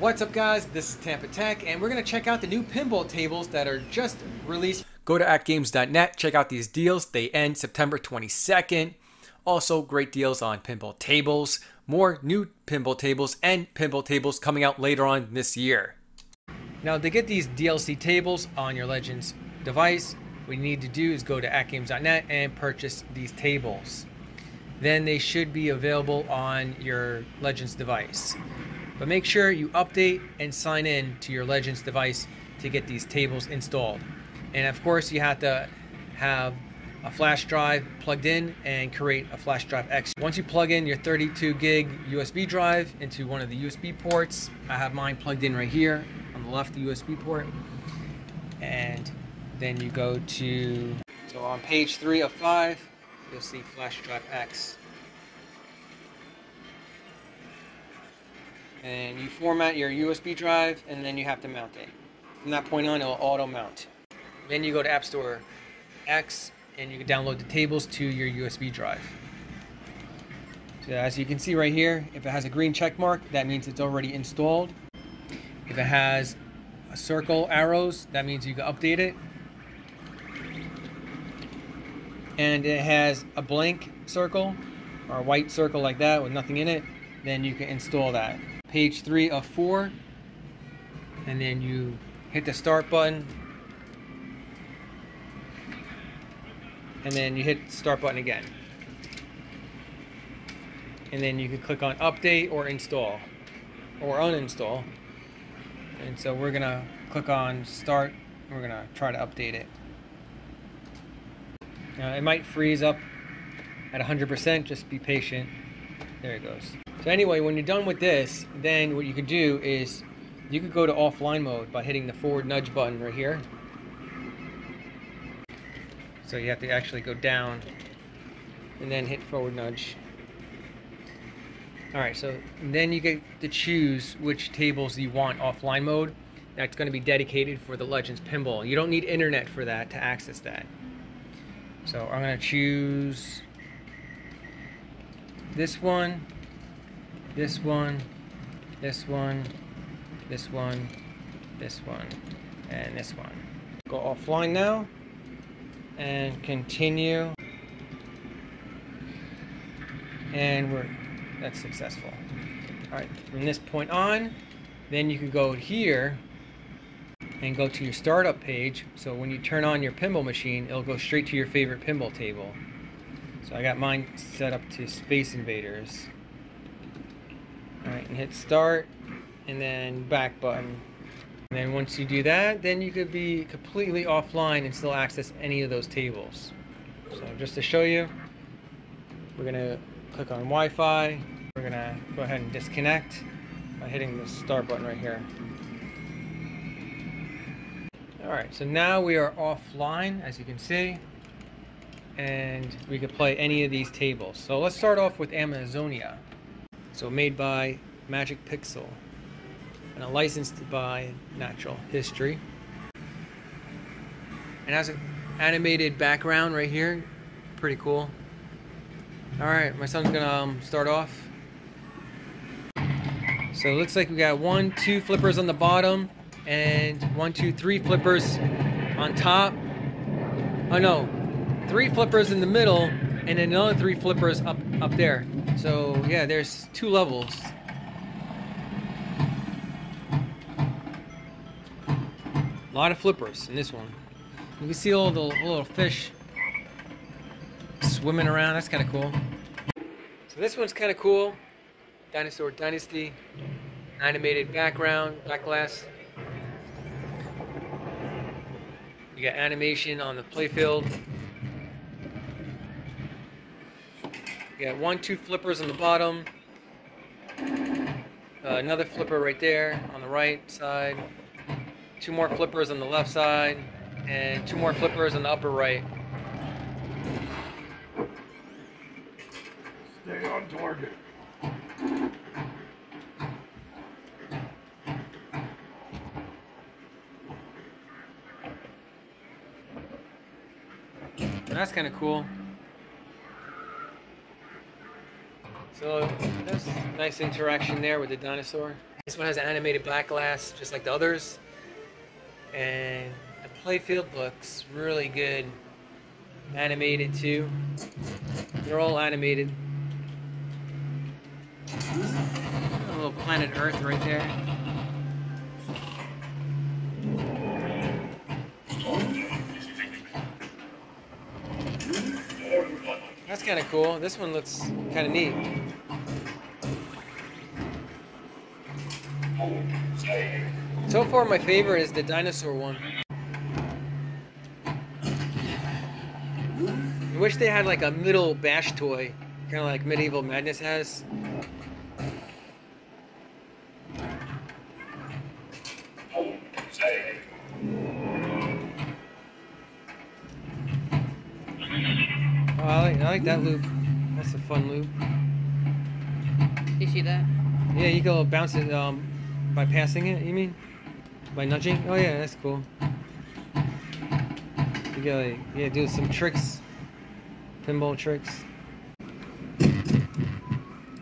What's up guys, this is TampaTec and we're going to check out the new pinball tables that are just released. Go to atgames.net, check out these deals. They end September 22nd. Also great deals on pinball tables, more new pinball tables and pinball tables coming out later on this year. Now to get these DLC tables on your Legends device, what you need to do is go to atgames.net and purchase these tables. Then they should be available on your Legends device. But make sure you update and sign in to your Legends device to get these tables installed. And of course, you have to have a flash drive plugged in and create a flash drive X. Once you plug in your 32 gig USB drive into one of the USB ports, I have mine plugged in right here on the left the USB port. And then you go to, so on page three of five, you'll see flash drive X. and you format your USB drive and then you have to mount it. From that point on, it'll auto mount. Then you go to App Store X and you can download the tables to your USB drive. So as you can see right here, if it has a green check mark, that means it's already installed. If it has a circle arrows, that means you can update it. And it has a blank circle or a white circle like that with nothing in it, then you can install that page three of four. And then you hit the start button. And then you hit start button again. And then you can click on update or install or uninstall. And so we're gonna click on start. We're gonna try to update it. Now it might freeze up at 100% just be patient. There it goes so anyway, when you're done with this, then what you could do is you could go to offline mode by hitting the forward nudge button right here. So you have to actually go down and then hit forward nudge. Alright, so then you get to choose which tables you want offline mode. That's going to be dedicated for the Legends Pinball. You don't need internet for that to access that. So I'm going to choose this one this one, this one, this one, this one, and this one. Go offline now and continue. And we're that's successful. All right, from this point on, then you can go here and go to your startup page. So when you turn on your pinball machine, it'll go straight to your favorite pinball table. So I got mine set up to Space Invaders. Alright, and hit start and then back button. And then once you do that, then you could be completely offline and still access any of those tables. So just to show you, we're to click on Wi-Fi. We're to go ahead and disconnect by hitting the start button right here. Alright, so now we are offline, as you can see, and we can play any of these tables. So let's start off with Amazonia. So made by Magic Pixel and a licensed by Natural History. And has an animated background right here. Pretty cool. Alright, my son's gonna um, start off. So it looks like we got one, two flippers on the bottom, and one, two, three flippers on top. Oh no, three flippers in the middle, and another three flippers up up there. So yeah, there's two levels. Lot of flippers in this one. You can see all the little fish swimming around. That's kind of cool. So this one's kind of cool. Dinosaur Dynasty. Animated background, black glass. You got animation on the playfield. You got one, two flippers on the bottom. Uh, another flipper right there on the right side. Two more flippers on the left side. And two more flippers on the upper right. Stay on target. that's kind of cool. So there's nice interaction there with the dinosaur. This one has animated black glass, just like the others. And the playfield looks really good. Animated too. They're all animated. A little planet Earth right there. That's kind of cool. This one looks kind of neat. So far, my favorite is the dinosaur one. I wish they had like a middle bash toy, kind of like Medieval Madness has. Oh, I like, I like that loop. That's a fun loop. You see that? Yeah, you go bounce it um, by passing it, you mean? By nudging? Oh yeah, that's cool. You gotta, yeah, do some tricks. Pinball tricks.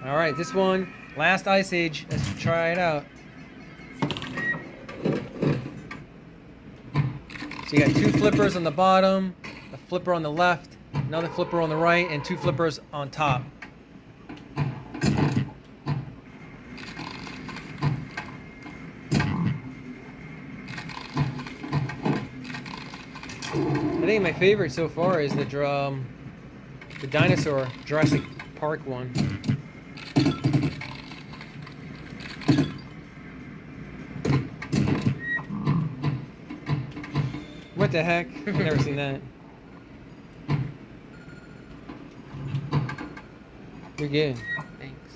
Alright, this one, last Ice Age. Let's try it out. So you got two flippers on the bottom, a flipper on the left, another flipper on the right, and two flippers on top. I think my favorite so far is the drum, the dinosaur Jurassic Park one. What the heck? I've never seen that. You're good. Thanks.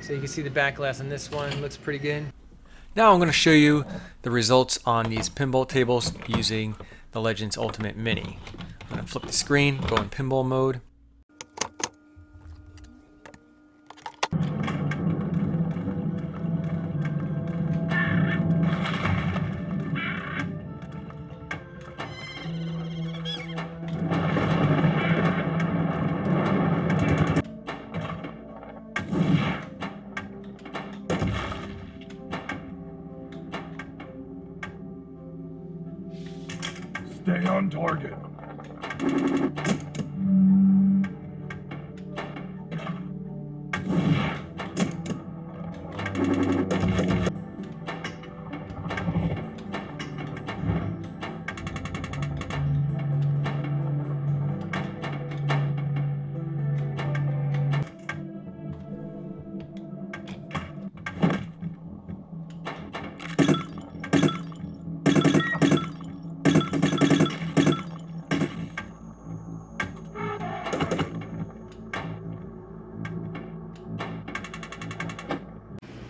So you can see the back glass on this one. Looks pretty good. Now I'm going to show you the results on these pinball tables using the Legends Ultimate Mini. I'm going to flip the screen, go in pinball mode. On target.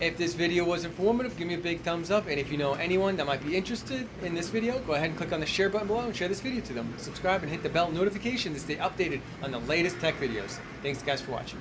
If this video was informative, give me a big thumbs up. And if you know anyone that might be interested in this video, go ahead and click on the share button below and share this video to them. Subscribe and hit the bell notification to stay updated on the latest tech videos. Thanks guys for watching.